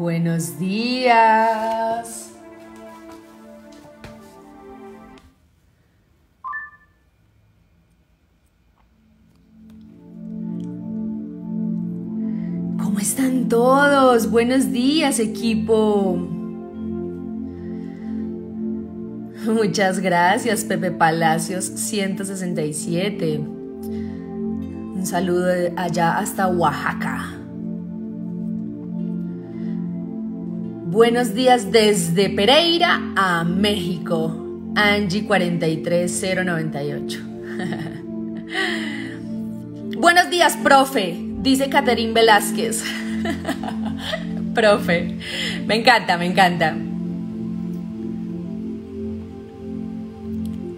Buenos días. ¿Cómo están todos? Buenos días, equipo. Muchas gracias, Pepe Palacios 167. Un saludo allá hasta Oaxaca. Buenos días desde Pereira a México. Angie 43098. Buenos días, profe, dice Caterín Velázquez. profe, me encanta, me encanta.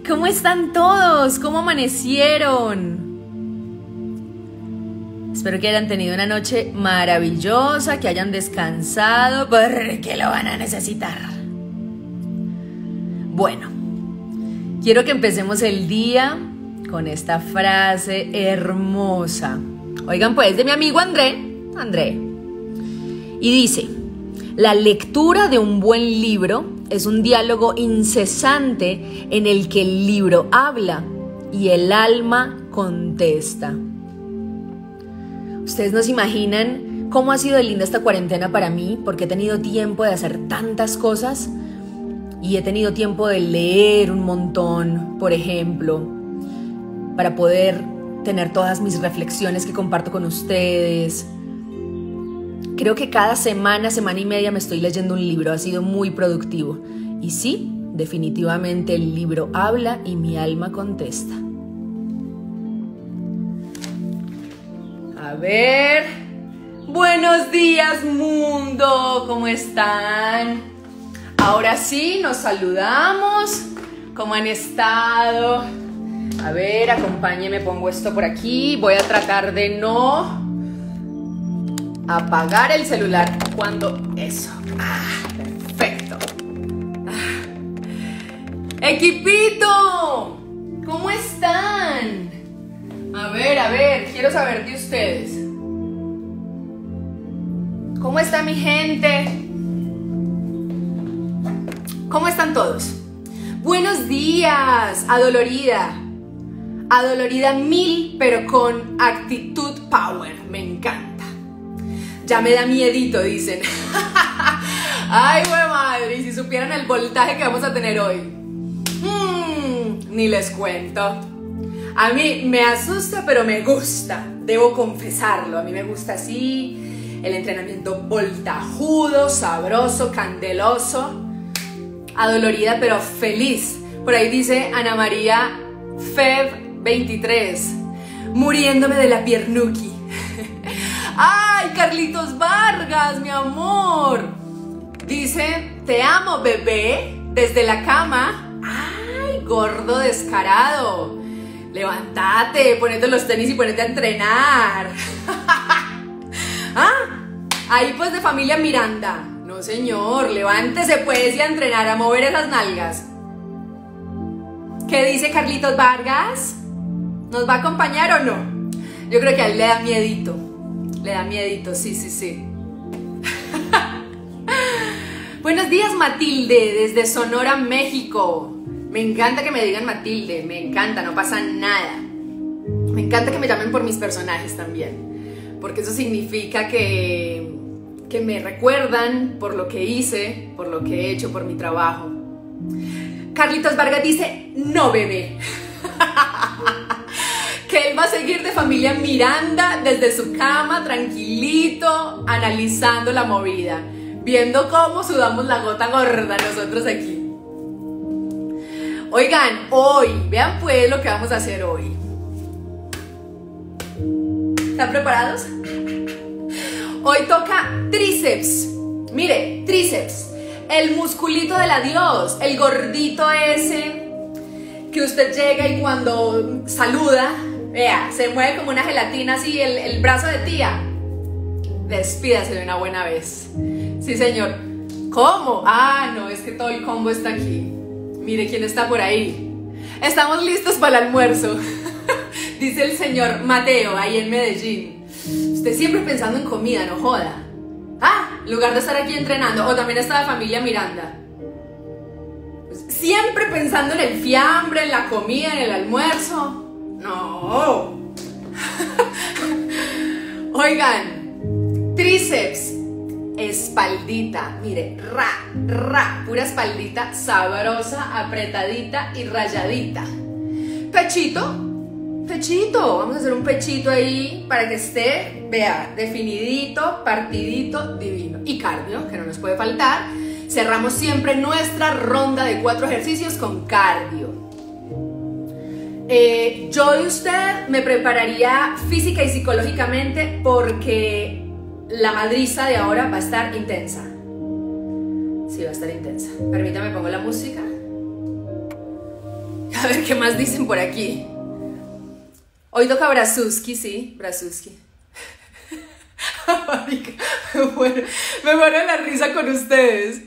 ¿Cómo están todos? ¿Cómo amanecieron? Espero que hayan tenido una noche maravillosa, que hayan descansado, porque lo van a necesitar. Bueno, quiero que empecemos el día con esta frase hermosa. Oigan pues, de mi amigo André, André. Y dice, la lectura de un buen libro es un diálogo incesante en el que el libro habla y el alma contesta. Ustedes no se imaginan cómo ha sido linda esta cuarentena para mí, porque he tenido tiempo de hacer tantas cosas y he tenido tiempo de leer un montón, por ejemplo, para poder tener todas mis reflexiones que comparto con ustedes. Creo que cada semana, semana y media me estoy leyendo un libro, ha sido muy productivo. Y sí, definitivamente el libro habla y mi alma contesta. A ver. Buenos días mundo, ¿cómo están? Ahora sí, nos saludamos. ¿Cómo han estado? A ver, acompáñenme, pongo esto por aquí. Voy a tratar de no apagar el celular cuando eso. Ah, perfecto. Ah. Equipito, quiero saber de ustedes. ¿Cómo está mi gente? ¿Cómo están todos? Buenos días, adolorida. Adolorida mil, pero con actitud power. Me encanta. Ya me da miedito, dicen. Ay, güey madre, y si supieran el voltaje que vamos a tener hoy. Mm, ni les cuento. A mí me asusta, pero me gusta. Debo confesarlo. A mí me gusta así. El entrenamiento voltajudo, sabroso, candeloso. Adolorida, pero feliz. Por ahí dice Ana María Feb 23. Muriéndome de la piernuki. ¡Ay, Carlitos Vargas, mi amor! Dice, te amo, bebé, desde la cama. ¡Ay, gordo descarado! Levántate, ponete los tenis y ponete a entrenar. ¿Ah? Ahí pues de familia Miranda. No señor, levántese pues y a entrenar, a mover esas nalgas. ¿Qué dice Carlitos Vargas? ¿Nos va a acompañar o no? Yo creo que a él le da miedito. Le da miedito, sí, sí, sí. Buenos días Matilde, desde Sonora, México. Me encanta que me digan Matilde, me encanta, no pasa nada. Me encanta que me llamen por mis personajes también, porque eso significa que, que me recuerdan por lo que hice, por lo que he hecho, por mi trabajo. Carlitos Vargas dice, no bebé. que él va a seguir de familia Miranda desde su cama, tranquilito, analizando la movida, viendo cómo sudamos la gota gorda nosotros aquí. Oigan, hoy, vean pues lo que vamos a hacer hoy. ¿Están preparados? Hoy toca tríceps. Mire, tríceps. El musculito del adiós, el gordito ese que usted llega y cuando saluda, vea, se mueve como una gelatina así el, el brazo de tía. Despídase de una buena vez. Sí, señor. ¿Cómo? Ah, no, es que todo el combo está aquí. Mire quién está por ahí. Estamos listos para el almuerzo. Dice el señor Mateo, ahí en Medellín. Usted siempre pensando en comida, no joda. Ah, En lugar de estar aquí entrenando. O también está la familia Miranda. Siempre pensando en el fiambre, en la comida, en el almuerzo. No. Oigan, tríceps, espaldita, mire, ra, ra, pura espaldita sabrosa, apretadita y rayadita. Pechito, pechito, vamos a hacer un pechito ahí para que esté, vea, definidito, partidito, divino. Y cardio, que no nos puede faltar. Cerramos siempre nuestra ronda de cuatro ejercicios con cardio. Eh, yo de usted me prepararía física y psicológicamente porque la madriza de ahora va a estar intensa. Sí, va a estar intensa. Permítame, pongo la música. A ver qué más dicen por aquí. Hoy toca Brasuski, sí, Brasuski. me muero, me muero la risa con ustedes.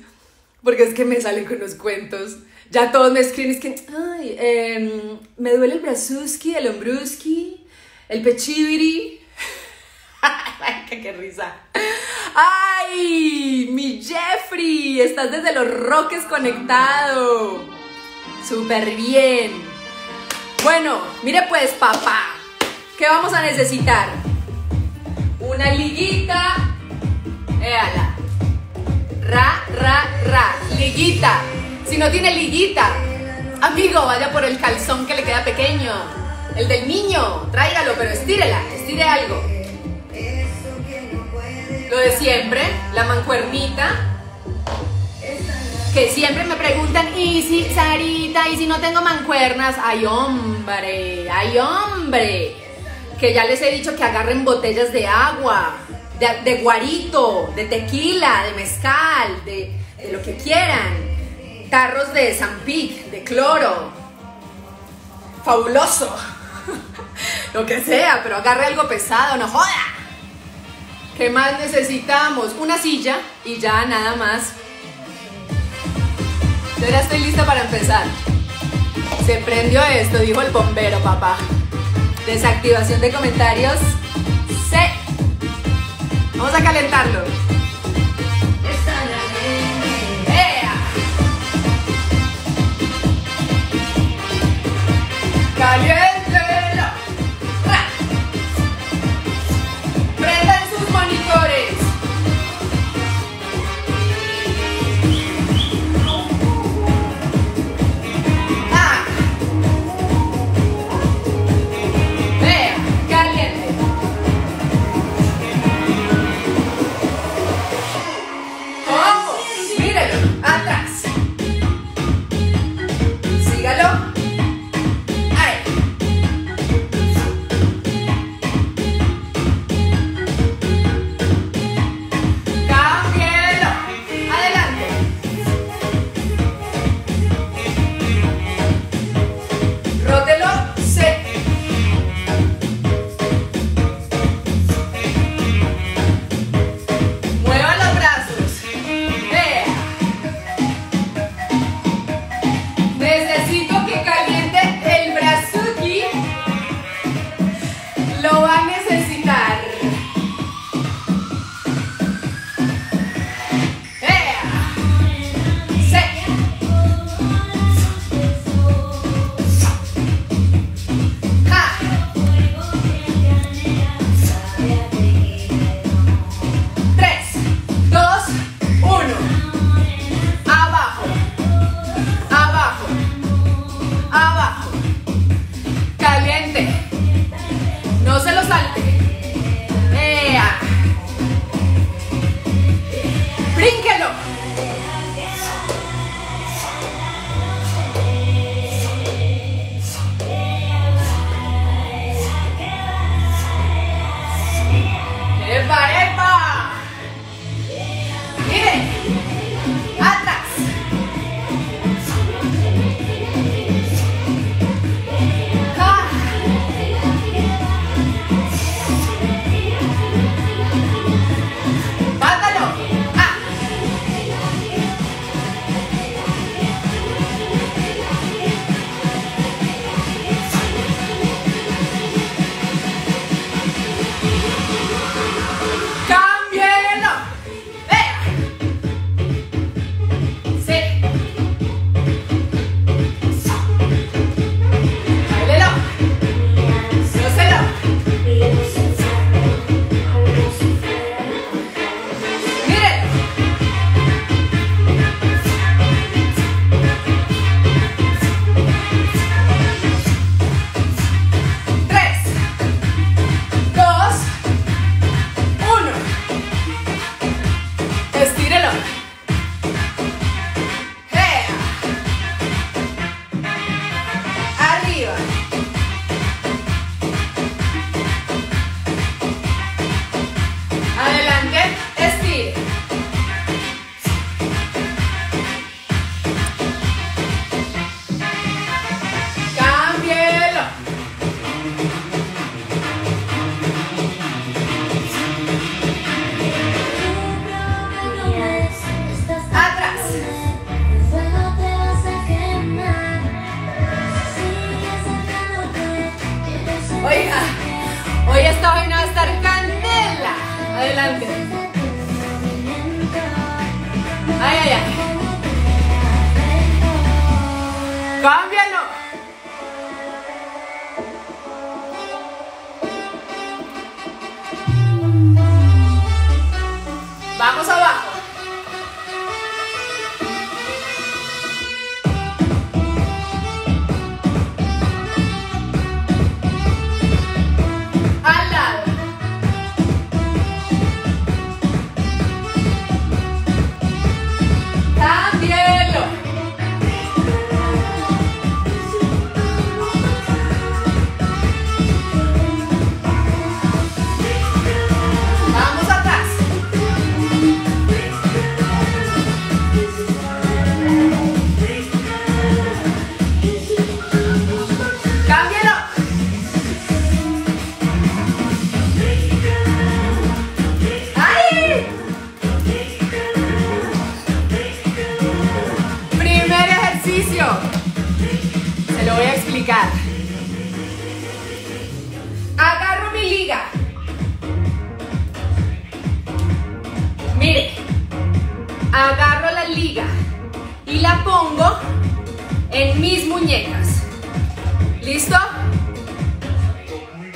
Porque es que me salen con los cuentos. Ya todos me escriben, es que, ay, em, me duele el brasuski, el hombruski, el pechibiri. ay, qué, risa. Ay, mi Jeffrey, estás desde los roques conectado. Súper bien. Bueno, mire pues, papá, ¿qué vamos a necesitar? Una liguita. Éala. Ra, ra, ra. Liguita. Si no tiene liguita, amigo, vaya por el calzón que le queda pequeño. El del niño, tráigalo, pero estírela, estire algo. Lo de siempre, la mancuernita. Que siempre me preguntan, ¿y si, Sarita, y si no tengo mancuernas? ¡Ay, hombre! ¡Ay, hombre! Que ya les he dicho que agarren botellas de agua, de, guarito, de tequila, de mezcal, de, de lo que quieran tarros de Zampic, de cloro. Fabuloso. Lo que sea, pero agarre algo pesado, no joda. ¿Qué más necesitamos? Una silla y ya nada más. Yo ya estoy lista para empezar. Se prendió esto, dijo el bombero, papá. Desactivación de comentarios. Sí. Vamos a calentarlo.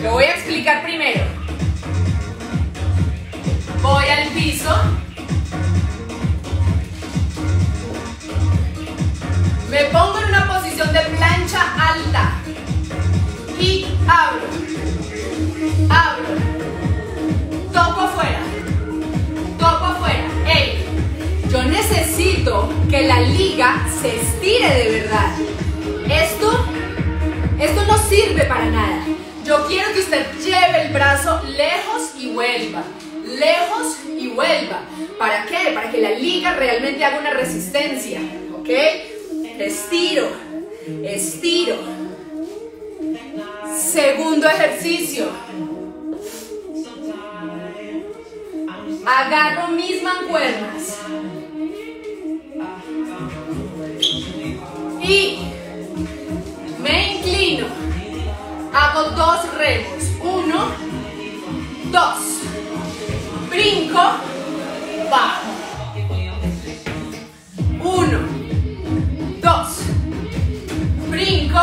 Lo voy a explicar primero. Voy al piso. Me pongo en una posición de plancha alta. Y abro. Abro. Toco afuera. Toco afuera. ¡Ey! Yo necesito que la liga se estire de verdad. Esto, esto no sirve para nada. Yo quiero que usted lleve el brazo lejos y vuelva. Lejos y vuelva. ¿Para qué? Para que la liga realmente haga una resistencia. ¿Ok? Estiro. Estiro. Segundo ejercicio. Agarro mis mancuernas. Y me inclino. Hago dos remos. Uno, dos. Brinco, bajo. Uno, dos. Brinco,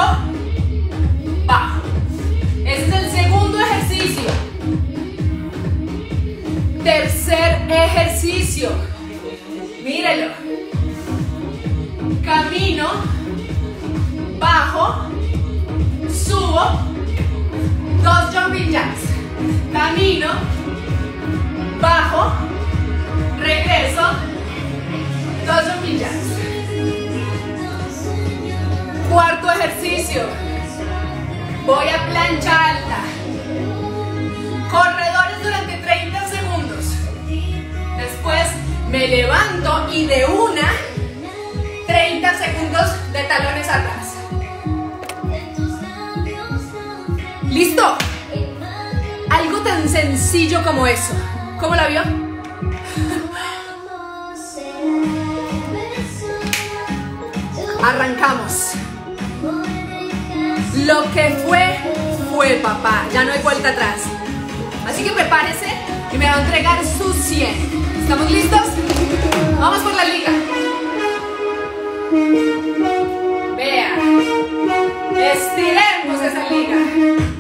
bajo. Este es el segundo ejercicio. Tercer ejercicio. Mírelo. Camino, bajo, subo, dos jumping jacks. Camino, bajo, regreso, dos jumping jacks. Cuarto ejercicio. Voy a plancha alta. Corredores durante 30 segundos. Después me levanto y de una 30 segundos de talones atrás. ¿Listo? Algo tan sencillo como eso. ¿Cómo la vio? Arrancamos. Lo que fue, fue papá. Ya no hay vuelta atrás. Así que prepárese y me va a entregar sus 100. ¿Estamos listos? Vamos por la liga. Vea. Estiremos esa liga.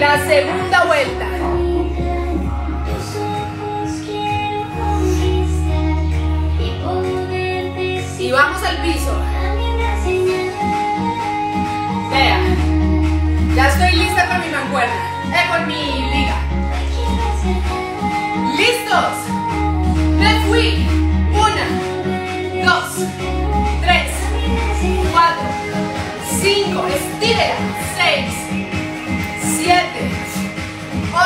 La segunda vuelta. Y vamos al piso. Vea. Ya estoy lista con mi mancuerna. Eh, con mi liga. ¿Listos? Me fui. Una, dos, tres, cuatro, cinco. Estírela. Seis.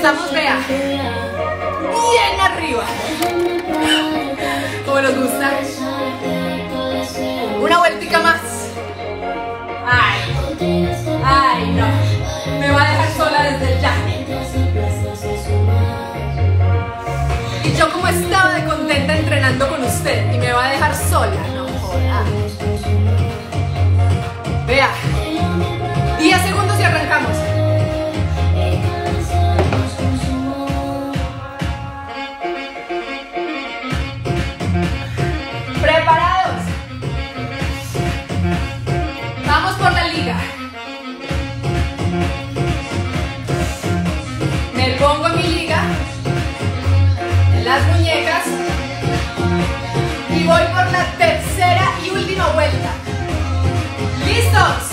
estamos, vea, bien arriba. Como nos gusta. Una vueltica más. Ay, ay, no. Me va a dejar sola desde ya. Y yo como estaba de contenta entrenando con usted y me va a dejar sola, no joda. Vea. 10 segundos y arrancamos. vuelta. ¿Listos?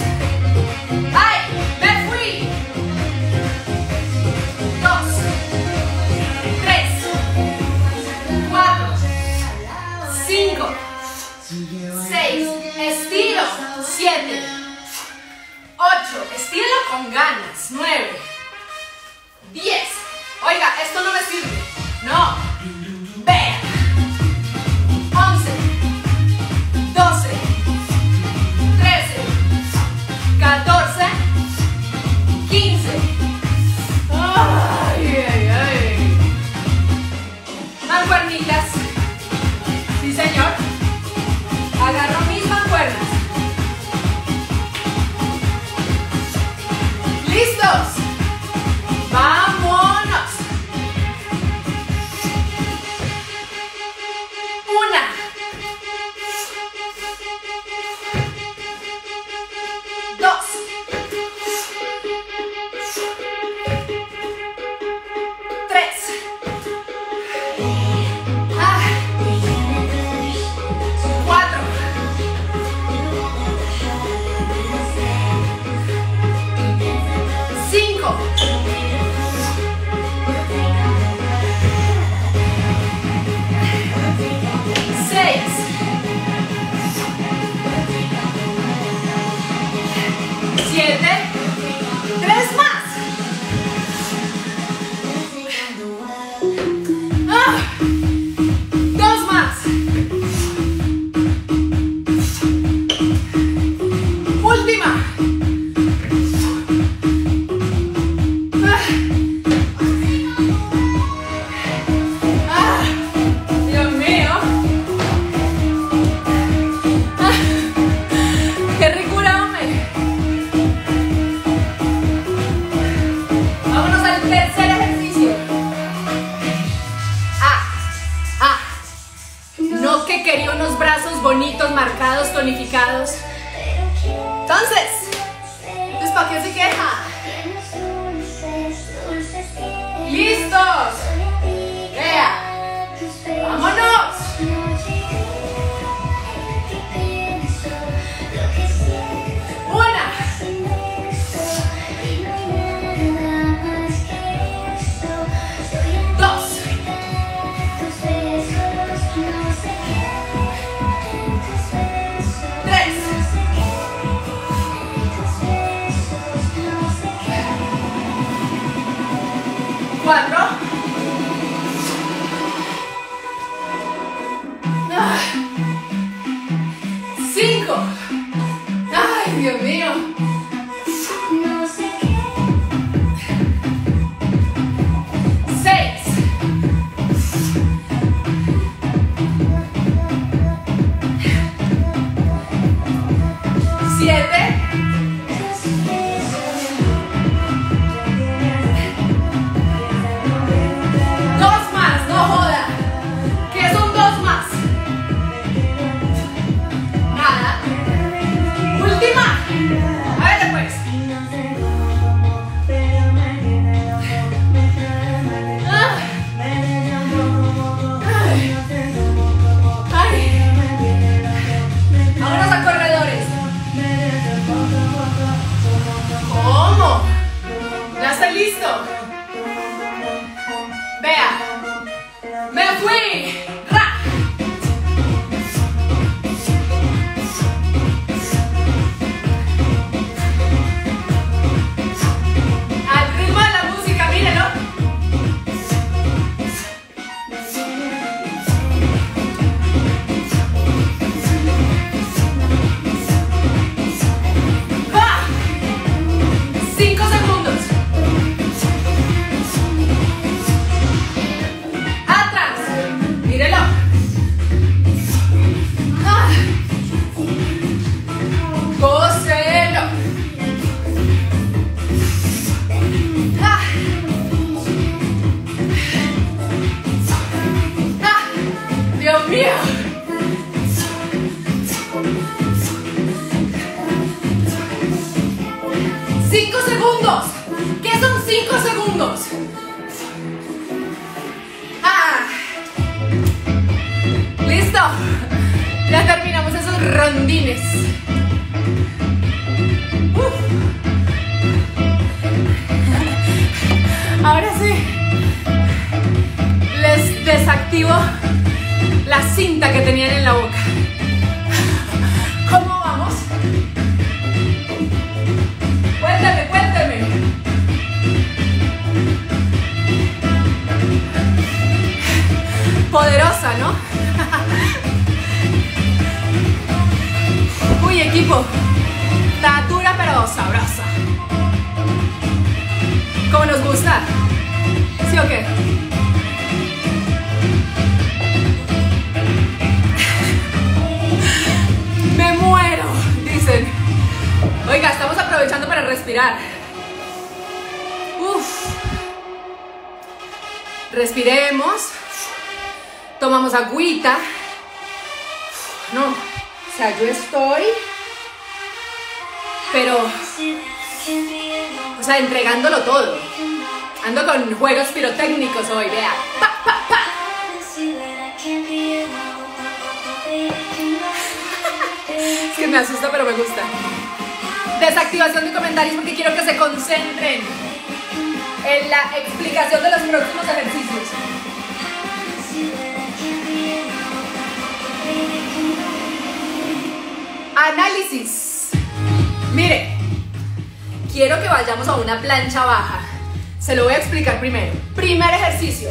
Primero. Primer ejercicio.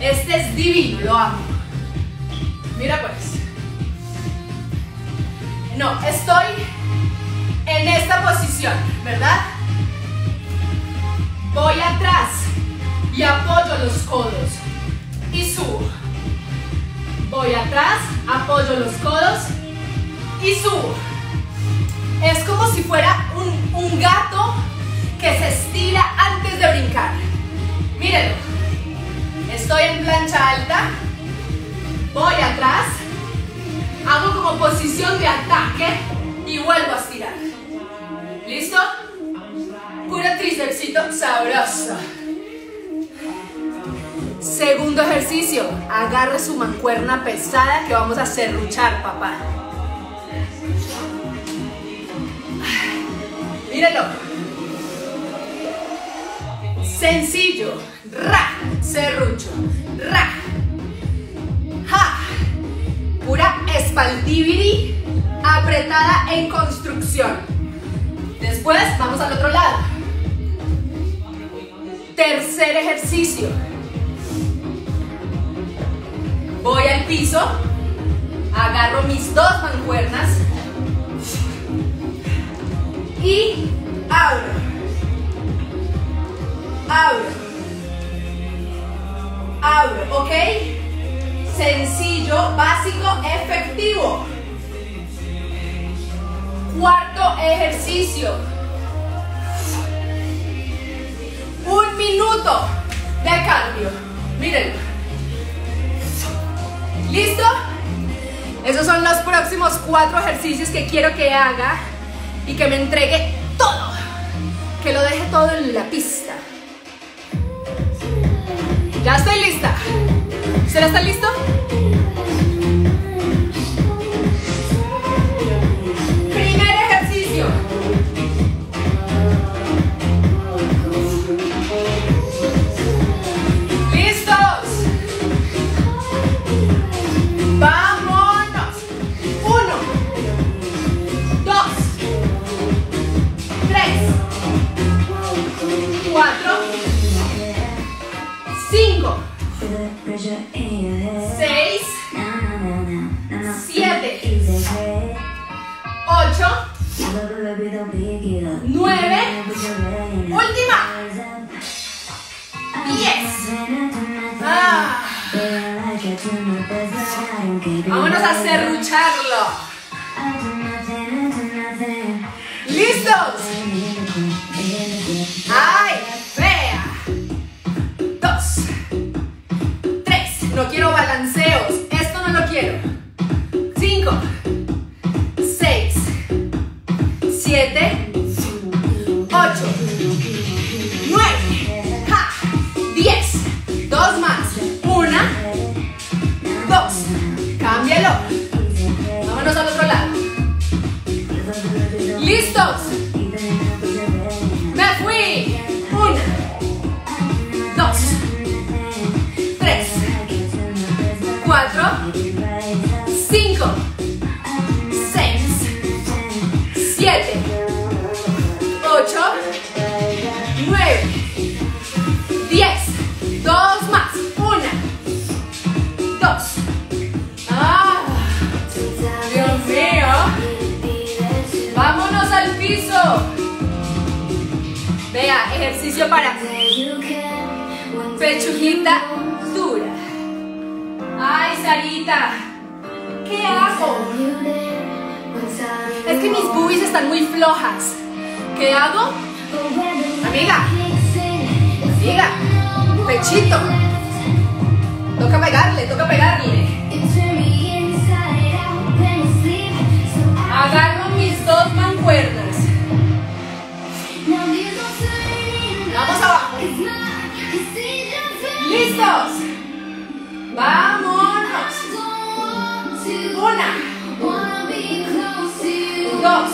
Este es divino, lo amo. Mira pues. No, estoy en esta posición, ¿verdad? Voy atrás y apoyo los codos y subo. Voy atrás, apoyo los codos y subo. Es como si fuera un, un gato que se estira antes de brincar. Mírenlo. Estoy en plancha alta, voy atrás, hago como posición de ataque y vuelvo a estirar. ¿Listo? Pura tricepsito sabroso. Segundo ejercicio, agarre su mancuerna pesada que vamos a serruchar, papá. Mírenlo. Sencillo. Ra, serrucho. Ra. Ja. Pura espaldibiri apretada en construcción. Después vamos al otro lado. Tercer ejercicio. Voy al piso, agarro mis dos mancuernas y abro. Abro. Abro, ¿ok? Sencillo, básico, efectivo. Cuarto ejercicio. Un minuto de cambio. Mírenlo. ¿Listo? Esos son los próximos cuatro ejercicios que quiero que haga y que me entregue todo. Que lo deje todo en la pista. Ya estoy lista. ¿Será está listo? Seis, siete, ocho, nueve, última, diez. Ah. Vámonos a serrucharlo. para pechujita dura. Ay, Sarita, ¿qué hago? Es que mis boobies están muy flojas. ¿Qué hago? Amiga, amiga, pechito. Toca pegarle, toca pegarle. Agarro mis dos mancuernas. ¿Listos? Vámonos. Una. Dos.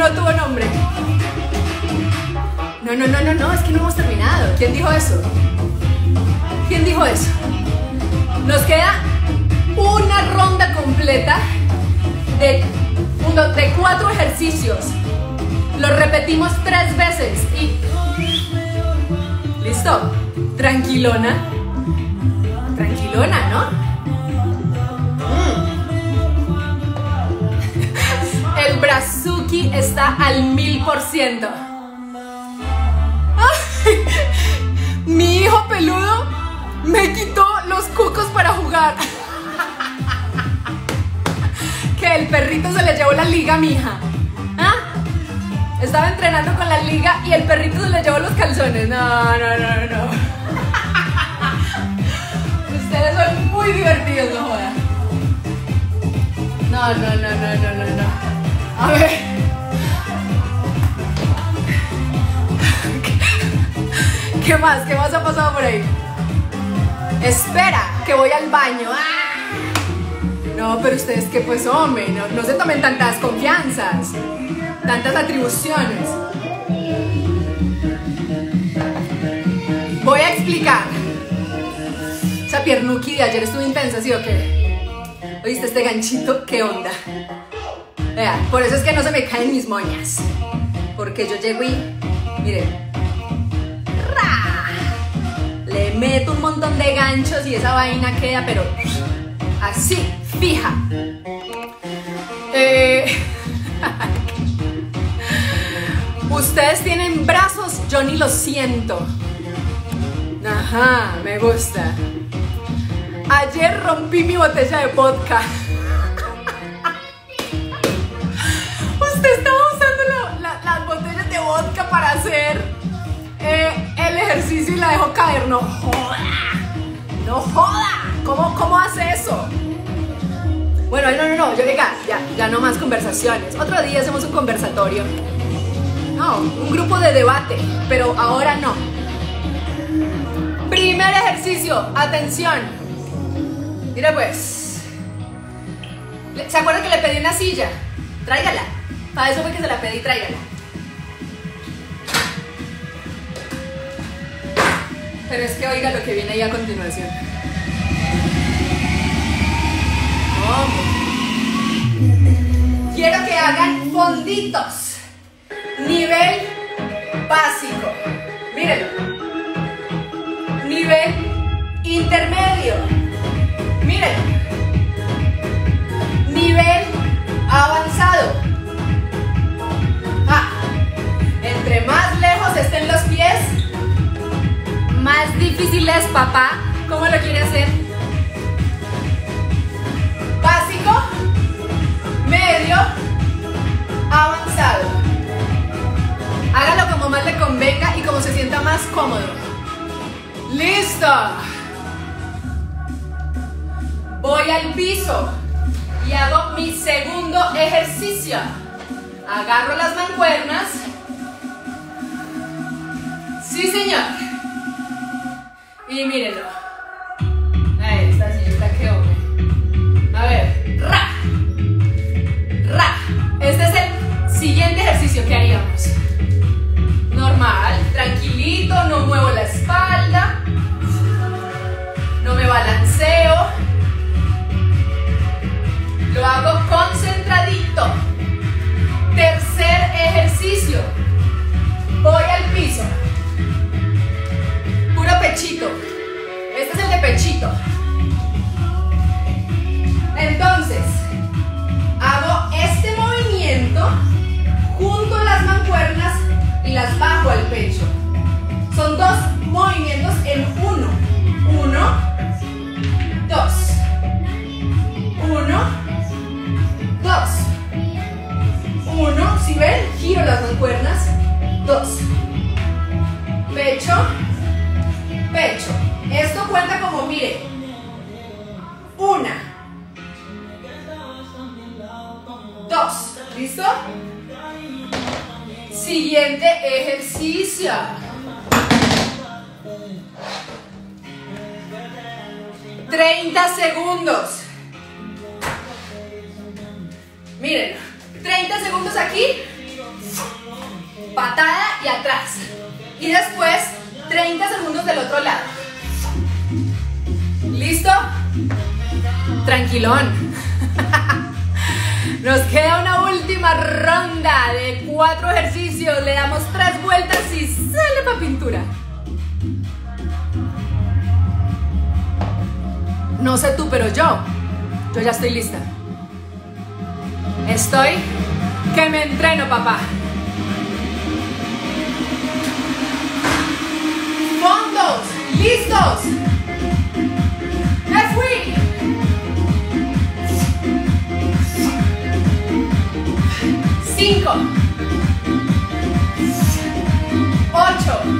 No tuvo nombre. No, no, no, no, no, es que no hemos terminado. ¿Quién dijo eso? ¿Quién dijo eso? Nos queda una ronda completa de, de cuatro ejercicios. Lo repetimos tres veces y... ¿Listo? Tranquilona. Tranquilona, ¿no? Brazuki está al mil por ciento. Mi hijo peludo me quitó los cucos para jugar. Que el perrito se le llevó la liga a mi hija. ¿Ah? Estaba entrenando con la liga y el perrito se le llevó los calzones. No, no, no, no. Ustedes son muy divertidos, no jodas. No, no, no, no, no, no, no. A ver. ¿Qué más? ¿Qué más ha pasado por ahí? Espera, que voy al baño. ¡Ah! No, pero ustedes que pues hombre, no, se tomen tantas confianzas, tantas atribuciones. Voy a explicar. Esa piernuki de ayer estuvo intensa, ¿sí o qué? ¿Oíste este ganchito? ¿Qué onda? Por eso es que no se me caen mis moñas. Porque yo llego y, miren, ¡ra! le meto un montón de ganchos y esa vaina queda, pero así, fija. Eh, Ustedes tienen brazos, yo ni lo siento. Ajá, me gusta. Ayer rompí mi botella de vodka. Usted estaba usando las botellas de vodka para hacer eh, el ejercicio y la dejó caer. No joda. No joda. ¿Cómo, cómo hace eso? Bueno, no, no, no. Yo diga, ya, ya no más conversaciones. Otro día hacemos un conversatorio. No, un grupo de debate, pero ahora no. Primer ejercicio, atención. Mira pues. ¿Se acuerdan que le pedí una silla? Tráigala. Para eso fue que se la pedí, tráigala. Pero es que oiga lo que viene ahí a continuación. ¿Cómo? Quiero que hagan fonditos. Nivel básico. Mírenlo. Nivel intermedio. Mírenlo. Nivel avanzado. Ah, entre más lejos estén los pies, más difícil es, papá. ¿Cómo lo quiere hacer? Básico, medio, avanzado. Hágalo como más le convenga y como se sienta más cómodo. ¡Listo! Voy al piso y hago mi segundo ejercicio. Agarro las mancuernas. Sí, señor. Y mírenlo. Ahí está, señorita, qué hombre. A ver, ra. Ra. Este es el siguiente ejercicio que haríamos. Normal, tranquilito, no muevo la espalda. No me balanceo. Lo hago concentradito. Tercer ejercicio. Voy al piso. Puro pechito. Este es el de pechito. Entonces, hago este movimiento, junto las mancuernas y las bajo al pecho. Son dos movimientos en uno. Uno, dos. Uno, dos. Uno, si ven, giro las mancuernas. Dos. Pecho, pecho. Esto cuenta como, mire, una, dos. ¿Listo? Siguiente ejercicio. Treinta segundos. Miren, 30 segundos aquí, patada y atrás. Y después 30 segundos del otro lado. ¿Listo? Tranquilón. Nos queda una última ronda de cuatro ejercicios. Le damos tres vueltas y sale para pintura. No sé tú, pero yo, yo ya estoy lista. Estoy que me entreno, papá. Fondos, listos. Me fui. Cinco. Ocho.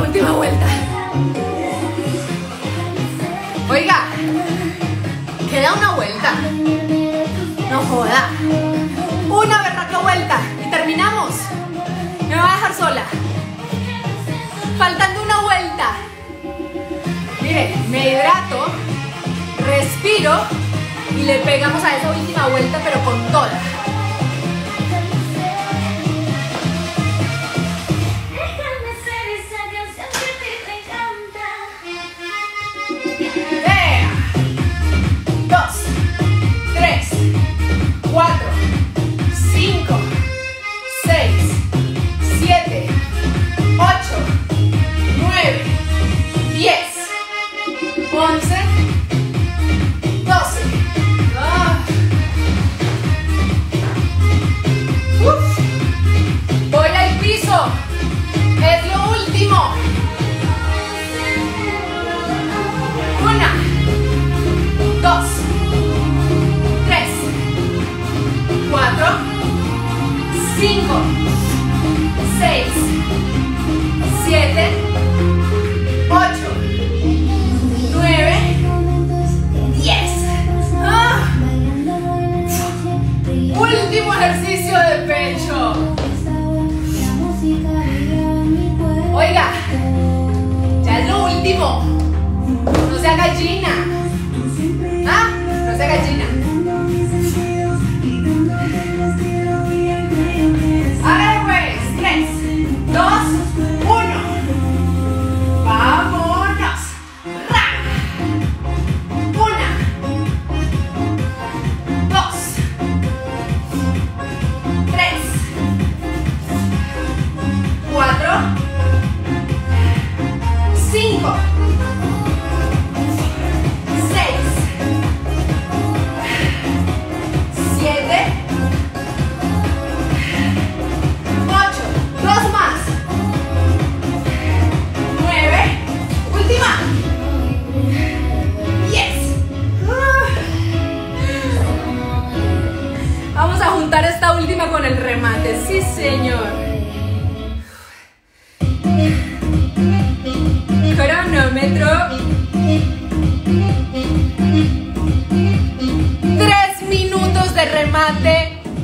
última vuelta. Oiga, queda una vuelta. No joda. Una berraca vuelta y terminamos. Me va a dejar sola. Faltando una vuelta. Mire, me hidrato, respiro y le pegamos a esa última vuelta, pero con toda.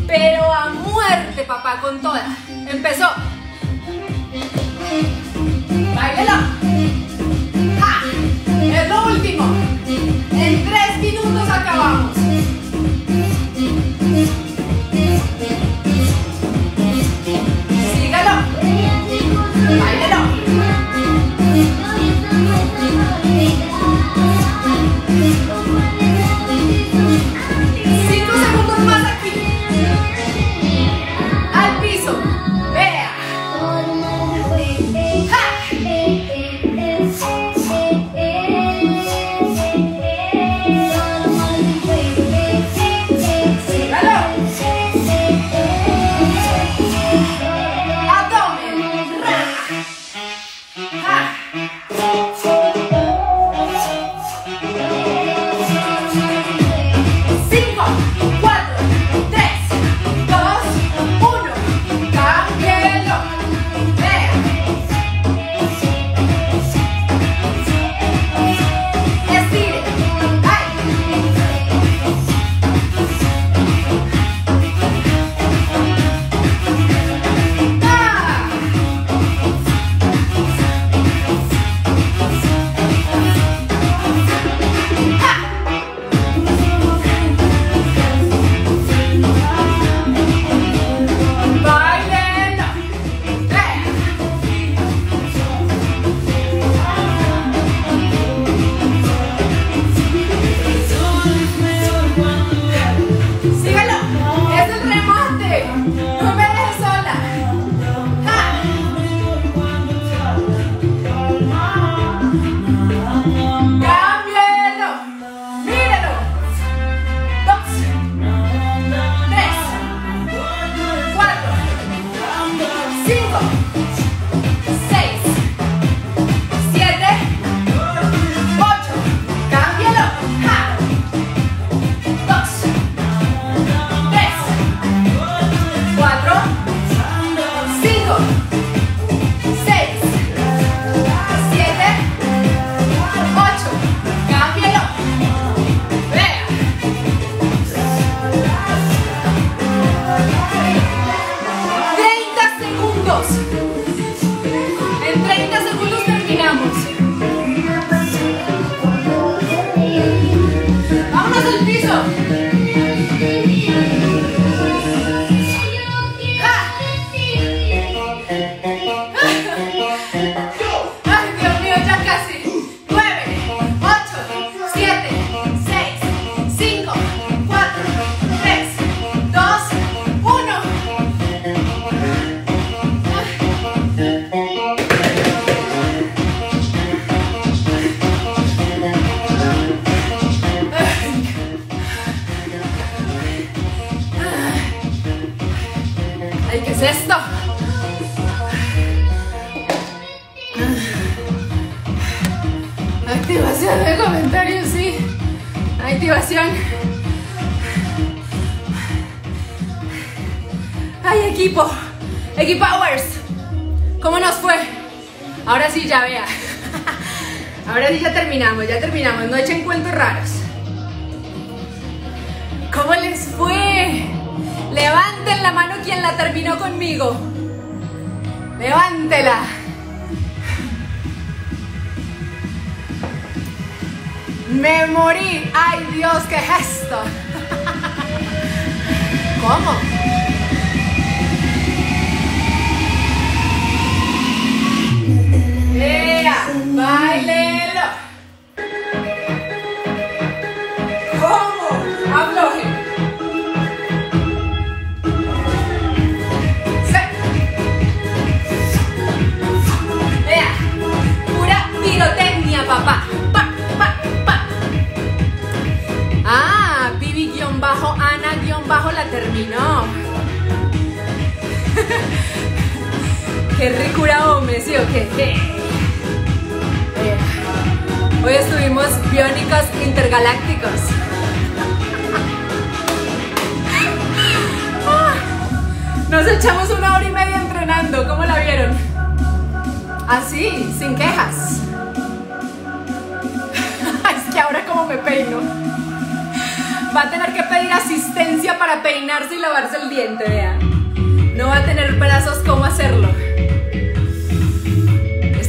pero a muerte, papá, con toda. Empezó. Báilelo. ¡Ja! Es lo último. En tres minutos acabamos.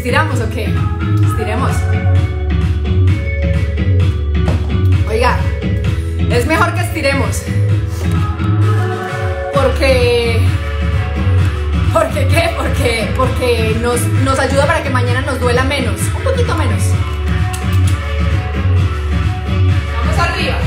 ¿Estiramos o qué? Estiremos. Oiga, es mejor que estiremos. Porque. ¿Por qué qué? Porque, porque nos, nos ayuda para que mañana nos duela menos. Un poquito menos. Vamos arriba.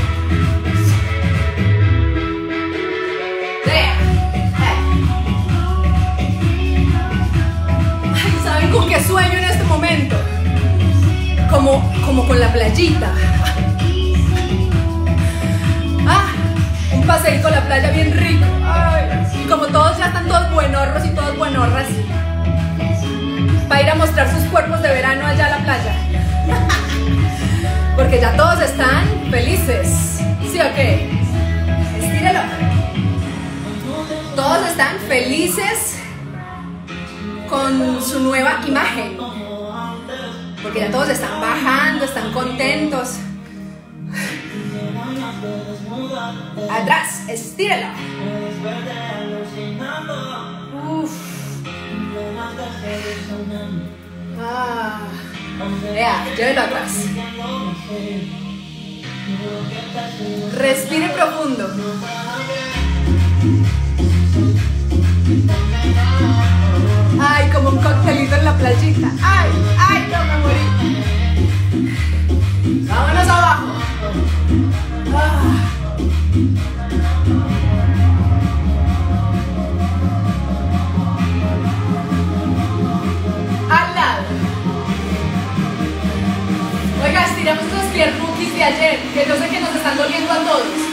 Como, con la playita. Ah, un paseíto a la playa bien rico. Y como todos ya están todos buenorros y todos buenorras, para ir a mostrar sus cuerpos de verano allá a la playa. Porque ya todos están felices. ¿Sí o qué? Estírelo. Todos están felices con su nueva imagen. Todos están bajando, están contentos. Atrás, estírelo. Uf. Ah. Llévelo atrás. Respire profundo. Ay, como un coctelito en la playita. Ay, ay, no me morí. Vámonos abajo. Ah. Al lado. Oiga, estiramos los piernuquis de ayer, que yo sé que nos están doliendo a todos.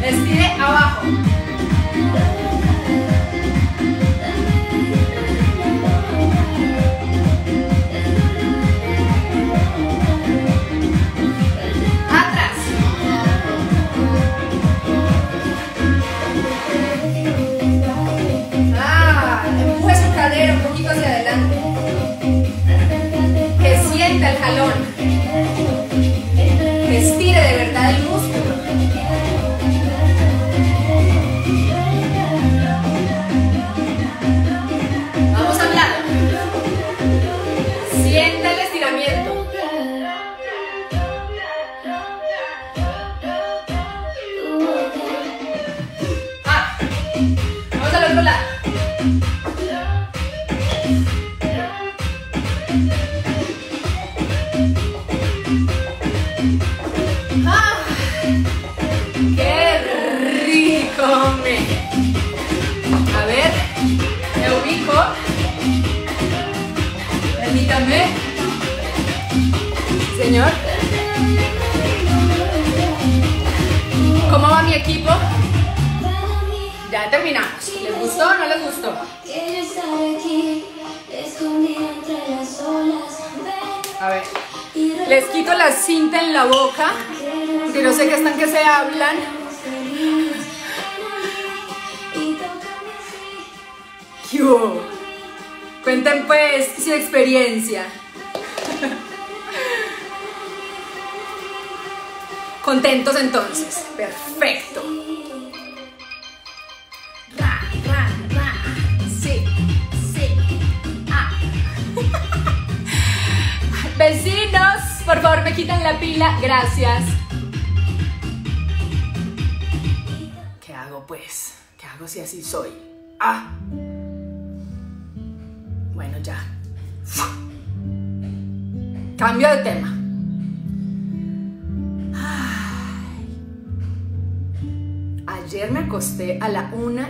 Estire abajo. Ah, empuje su cadera un poquito hacia adelante. Que sienta el jalón. De verdad el músculo.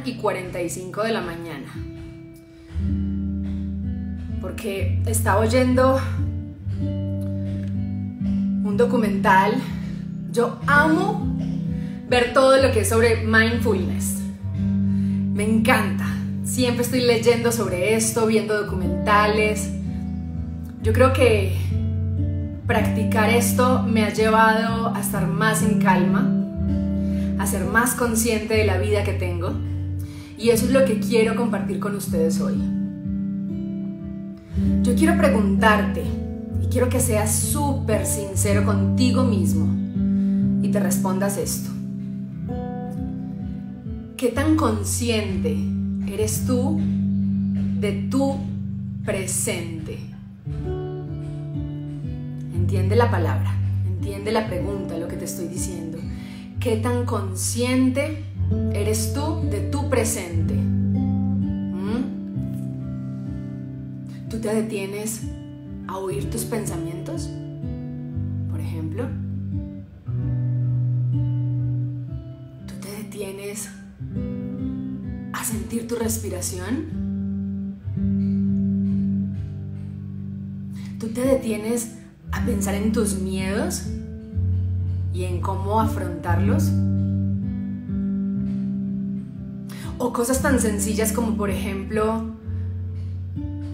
Y 45 de la mañana. Porque estaba oyendo un documental. Yo amo ver todo lo que es sobre mindfulness. Me encanta. Siempre estoy leyendo sobre esto, viendo documentales. Yo creo que practicar esto me ha llevado a estar más en calma, a ser más consciente de la vida que tengo. Y eso es lo que quiero compartir con ustedes hoy. Yo quiero preguntarte y quiero que seas súper sincero contigo mismo y te respondas esto. ¿Qué tan consciente eres tú de tu presente? Entiende la palabra, entiende la pregunta, lo que te estoy diciendo. ¿Qué tan consciente eres tú de tu presente? ¿Mm? ¿Tú te detienes a oír tus pensamientos? Por ejemplo. ¿Tú te detienes a sentir tu respiración? ¿Tú te detienes a pensar en tus miedos y en cómo afrontarlos? O cosas tan sencillas como por ejemplo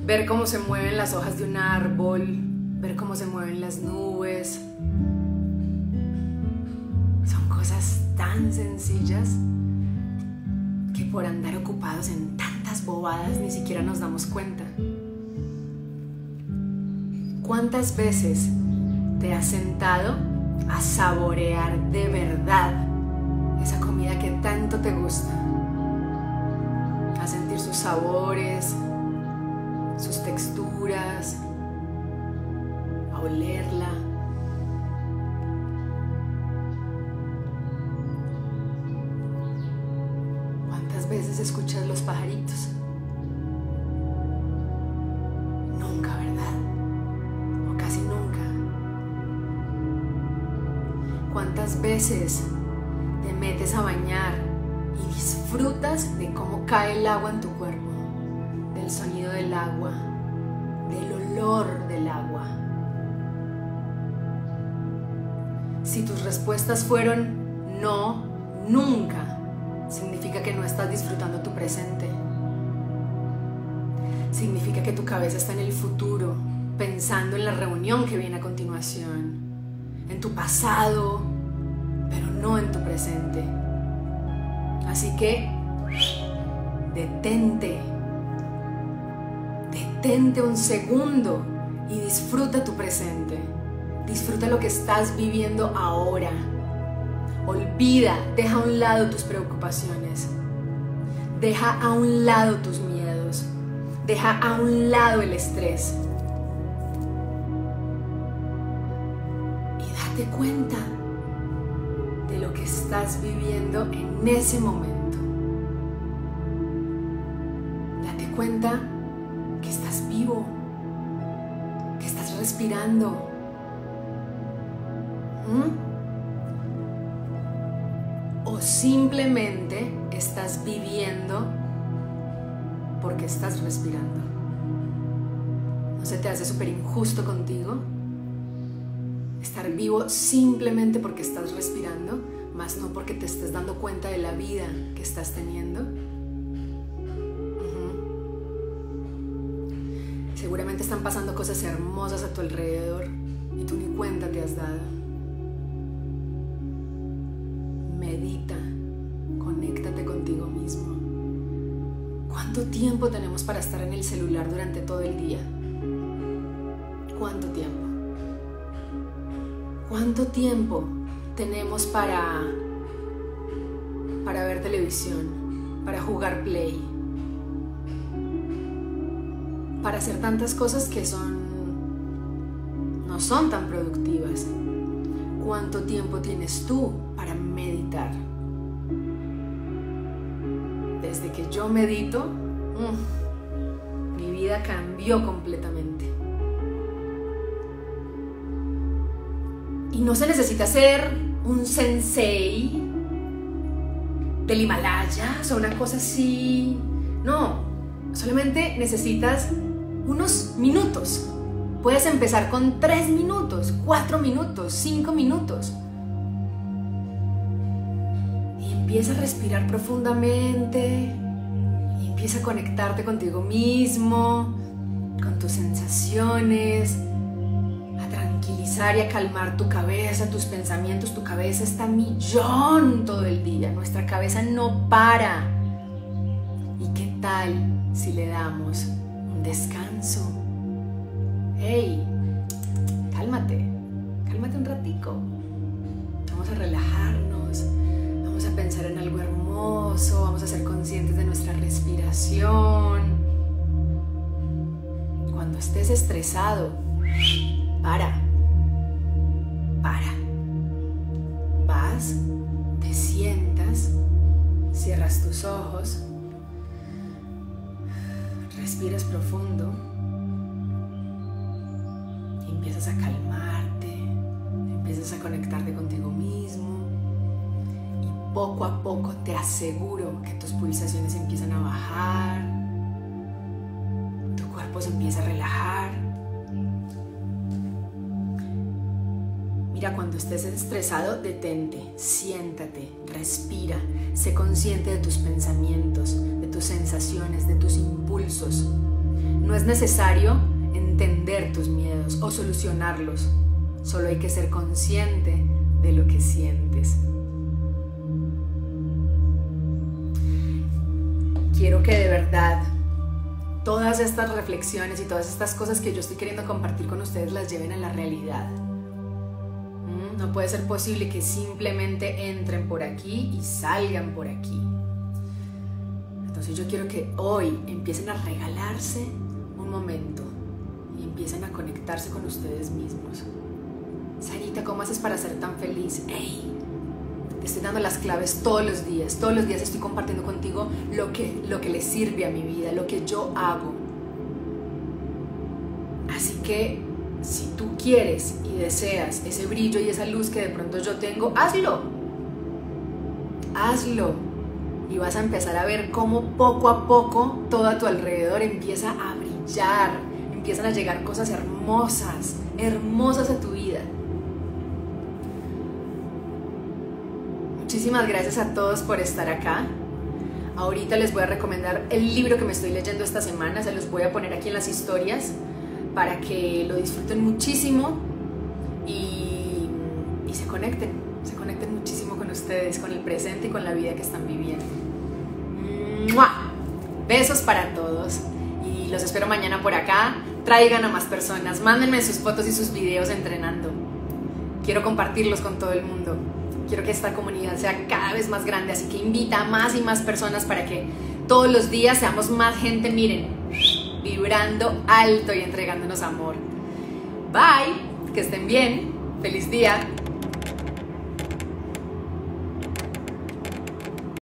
ver cómo se mueven las hojas de un árbol, ver cómo se mueven las nubes. Son cosas tan sencillas que por andar ocupados en tantas bobadas ni siquiera nos damos cuenta. ¿Cuántas veces te has sentado a saborear de verdad esa comida que tanto te gusta? Sus sabores, sus texturas, a olerla. ¿Cuántas veces escuchas los pajaritos? Nunca, ¿verdad? O casi nunca. ¿Cuántas veces te metes a bañar disfrutas de cómo cae el agua en tu cuerpo? Del sonido del agua, del olor del agua. Si tus respuestas fueron no, nunca, significa que no estás disfrutando tu presente. Significa que tu cabeza está en el futuro, pensando en la reunión que viene a continuación, en tu pasado, pero no en tu presente. Así que, detente, detente un segundo y disfruta tu presente. Disfruta lo que estás viviendo ahora. Olvida, deja a un lado tus preocupaciones. Deja a un lado tus miedos. Deja a un lado el estrés. Y date cuenta que estás viviendo en ese momento. Date cuenta que estás vivo, que estás respirando. ¿Mm? O simplemente estás viviendo porque estás respirando. ¿No se te hace súper injusto contigo? Estar vivo simplemente porque estás respirando, no porque te estés dando cuenta de la vida que estás teniendo. Seguramente están pasando cosas hermosas a tu alrededor y tú ni cuenta te has dado. Medita, conéctate contigo mismo. ¿Cuánto tiempo tenemos para estar en el celular durante todo el día? ¿Cuánto tiempo? ¿Cuánto tiempo tenemos para para ver televisión, para jugar play, para hacer tantas cosas que son no son tan productivas. ¿Cuánto tiempo tienes tú para meditar? Desde que yo medito, mm, mi vida cambió completamente. Y no se necesita ser un sensei del Himalaya o una cosa así. No, solamente necesitas unos minutos. Puedes empezar con tres minutos, cuatro minutos, cinco minutos. Y empieza a respirar profundamente. Y empieza a conectarte contigo mismo, con tus sensaciones, y a calmar tu cabeza, tus pensamientos. Tu cabeza está millón todo el día. Nuestra cabeza no para. ¿Y qué tal si le damos un descanso? hey, cálmate, cálmate un ratico. Vamos a relajarnos, vamos a pensar en algo hermoso, vamos a ser conscientes de nuestra respiración. Cuando estés estresado, para. Te sientas, cierras tus ojos, respiras profundo empiezas a calmarte, empiezas a conectarte contigo mismo y poco a poco te aseguro que tus pulsaciones empiezan a bajar, tu cuerpo se empieza a relajar. Cuando estés estresado, detente, siéntate, respira, sé consciente de tus pensamientos, de tus sensaciones, de tus impulsos. No es necesario entender tus miedos o solucionarlos. Solo hay que ser consciente de lo que sientes. Quiero que de verdad todas estas reflexiones y todas estas cosas que yo estoy queriendo compartir con ustedes las lleven a la realidad. No puede ser posible que simplemente entren por aquí y salgan por aquí. Entonces yo quiero que hoy empiecen a regalarse un momento y empiecen a conectarse con ustedes mismos. Sarita, ¿cómo haces para ser tan feliz? ¡Ey! Te estoy dando las claves todos los días. Todos los días estoy compartiendo contigo lo que, lo que le sirve a mi vida, lo que yo hago. Así que si tú quieres deseas ese brillo y esa luz que de pronto yo tengo, hazlo. Hazlo. Y vas a empezar a ver cómo poco a poco todo a tu alrededor empieza a brillar, empiezan a llegar cosas hermosas, hermosas a tu vida. Muchísimas gracias a todos por estar acá. Ahorita les voy a recomendar el libro que me estoy leyendo esta semana, se los voy a poner aquí en las historias para que lo disfruten muchísimo y, y se conecten, se conecten muchísimo con ustedes, con el presente y con la vida que están viviendo. Besos para todos y los espero mañana por acá traigan a más personas, mándenme sus fotos y sus videos entrenando. Quiero compartirlos con todo el mundo. Quiero que esta comunidad sea cada vez más grande, así que invita a más y más personas para que todos los días seamos más gente, miren, vibrando alto y entregándonos amor. Bye, que estén bien, feliz día.